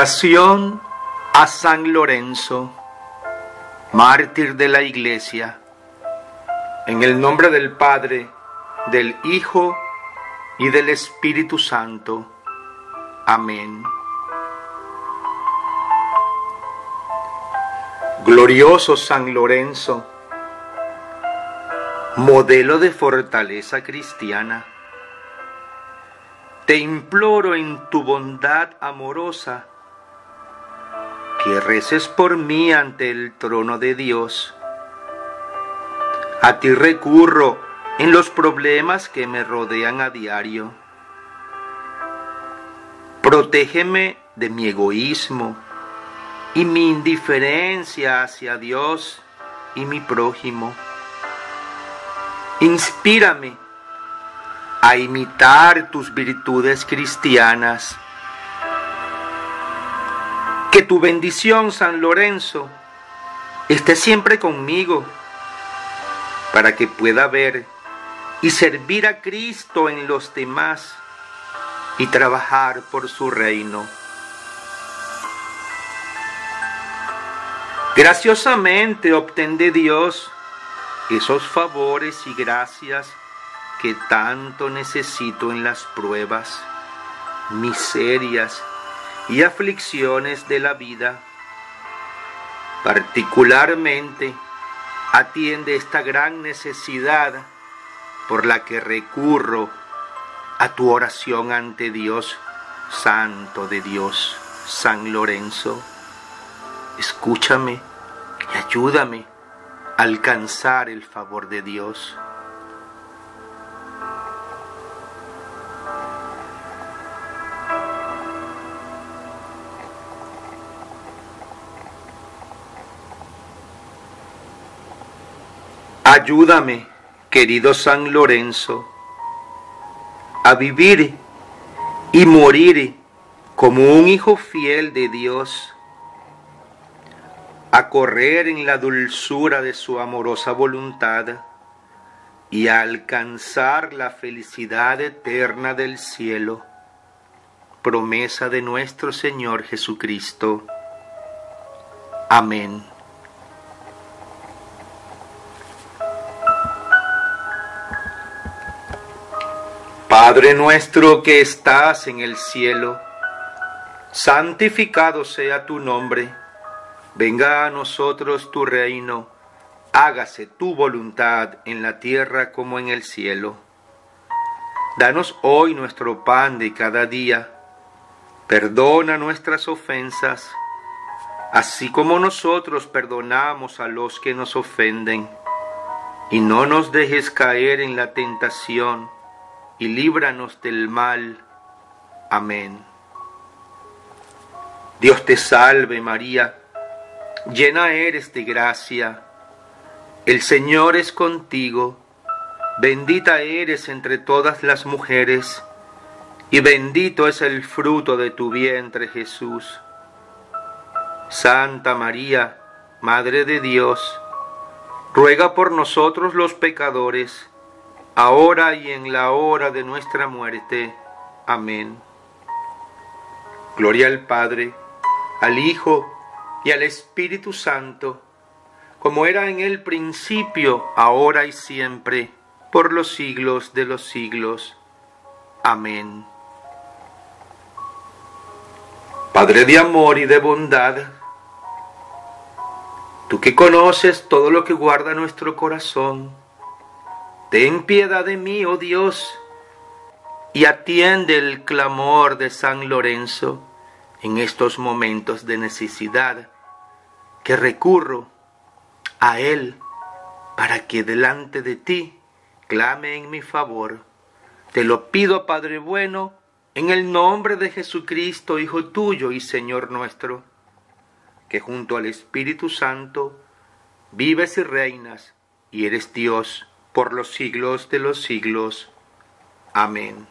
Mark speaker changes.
Speaker 1: A San Lorenzo, mártir de la Iglesia, en el nombre del Padre, del Hijo y del Espíritu Santo. Amén. Glorioso San Lorenzo, modelo de fortaleza cristiana, te imploro en tu bondad amorosa reces por mí ante el trono de Dios. A ti recurro en los problemas que me rodean a diario. Protégeme de mi egoísmo y mi indiferencia hacia Dios y mi prójimo. Inspírame a imitar tus virtudes cristianas. Que tu bendición, San Lorenzo, esté siempre conmigo, para que pueda ver y servir a Cristo en los demás y trabajar por su reino. Graciosamente obtén de Dios esos favores y gracias que tanto necesito en las pruebas, miserias y aflicciones de la vida. Particularmente atiende esta gran necesidad por la que recurro a tu oración ante Dios, Santo de Dios, San Lorenzo. Escúchame y ayúdame a alcanzar el favor de Dios. Ayúdame, querido San Lorenzo, a vivir y morir como un hijo fiel de Dios, a correr en la dulzura de su amorosa voluntad y a alcanzar la felicidad eterna del cielo, promesa de nuestro Señor Jesucristo. Amén. Padre nuestro que estás en el cielo, santificado sea tu nombre, venga a nosotros tu reino, hágase tu voluntad en la tierra como en el cielo. Danos hoy nuestro pan de cada día, perdona nuestras ofensas, así como nosotros perdonamos a los que nos ofenden, y no nos dejes caer en la tentación, y líbranos del mal. Amén. Dios te salve María, llena eres de gracia, el Señor es contigo, bendita eres entre todas las mujeres, y bendito es el fruto de tu vientre Jesús. Santa María, Madre de Dios, ruega por nosotros los pecadores, ahora y en la hora de nuestra muerte. Amén. Gloria al Padre, al Hijo y al Espíritu Santo, como era en el principio, ahora y siempre, por los siglos de los siglos. Amén. Padre de amor y de bondad, tú que conoces todo lo que guarda nuestro corazón, Ten piedad de mí, oh Dios, y atiende el clamor de San Lorenzo en estos momentos de necesidad que recurro a Él para que delante de ti clame en mi favor. Te lo pido, Padre bueno, en el nombre de Jesucristo, Hijo tuyo y Señor nuestro, que junto al Espíritu Santo vives y reinas y eres Dios por los siglos de los siglos. Amén.